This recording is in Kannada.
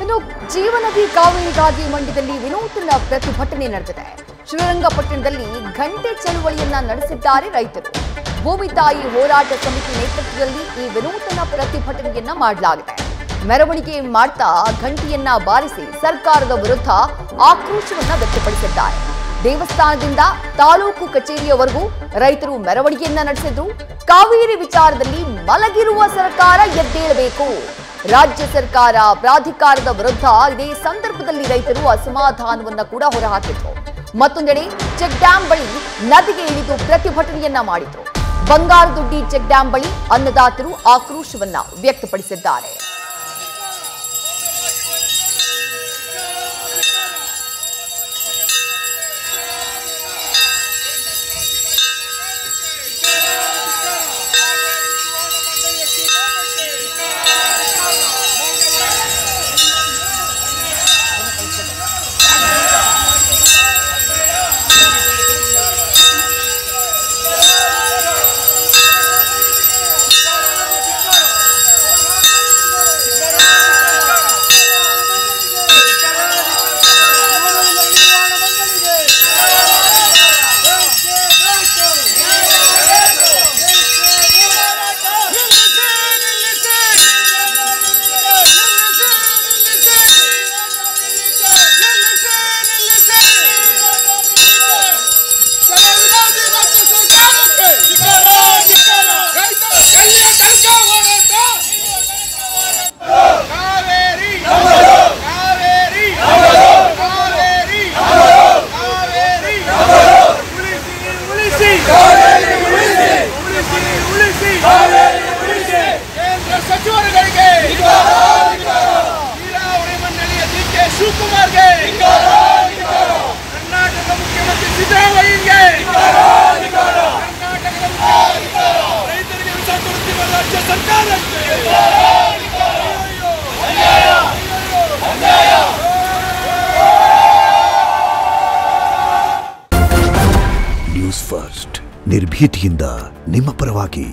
ಇನ್ನು ಜೀವನದಿ ಕಾವೇರಿಗಾಗಿ ಮಂಡ್ಯದಲ್ಲಿ ವಿನೂತನ ಪ್ರತಿಭಟನೆ ನಡೆದಿದೆ. ಶ್ರೀರಂಗಪಟ್ಟಣದಲ್ಲಿ ಘಂಟೆ ಚಳುವಳಿಯನ್ನ ನಡೆಸಿದ್ದಾರೆ ರೈತರು. ಭೂಮಿ ತಾಯಿ ಹೋರಾಟ ಸಮಿತಿ ನೇತೃತ್ವದಲ್ಲಿ ಈ ವಿನೂತನ ಪ್ರತಿಭಟನೆಯನ್ನ ಮಾಡಲಾಗಿದೆ. ಮೆರವಣಿಗೆ ಮಾಡ್ತಾ ಘಂಟಿಯನ್ನ ಬಾರಿಸಿ ಸರ್ಕಾರದ ವಿರುದ್ಧ ಆಕ್ರೋಶವನ್ನ ವ್ಯಕ್ತಪಡಿಸಿದ್ದಾರೆ. ದೇವಸ್ಥಾನದಿಂದ ತಾಲೂಕು ಕಚೇರಿಯವರೆಗೂ ರೈತರು ಮೆರವಣಿಗೆಯನ್ನ ನಡೆಸಿದ್ರು. ಕಾವೇರಿ ವಿಚಾರದಲ್ಲಿ ಮಲಗಿರುವ ಸರ್ಕಾರ ಎದ್ದೇಳಬೇಕು. ರಾಜ್ಯ ಸರ್ಕಾರ ಪ್ರಾಧಿಕಾರದ ವಿರುದ್ಧ ಇದೇ ಸಂದರ್ಭದಲ್ಲಿ ರೈತರು ಅಸಮಾಧಾನವನ್ನ ಕೂಡ ಹೊರಹಾಕಿದ್ರು. ಮತ್ತೊಂದೆಡೆ ಚೆಕ್ ಡ್ಯಾಂ ಬಳಿ ನದಿಗೆ ಇಳಿದು ಪ್ರತಿಭಟನೆಯನ್ನ ಮಾಡಿದ್ರು. ಬಂಗಾರದುಡ್ಡಿ ಚೆಕ್ ಡ್ಯಾಂ ಬಳಿ ಅನ್ನದಾತರು ಆಕ್ರೋಶವನ್ನ ವ್ಯಕ್ತಪಡಿಸಿದ್ದಾರೆ. ಫಸ್ಟ್ ನಿರ್ಭೀತಿಯಿಂದ ನಿಮ್ಮ ಪರವಾಗಿ.